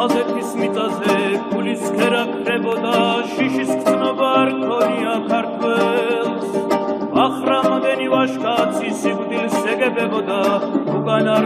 ხაზეთის მიწაზე გულის ქერა ქრებოდა შიშის ხცნობა არ ქონია ქართველს. ახრამდენი ვაშკაცი სიკვდილს ეგებებოდა უკან არ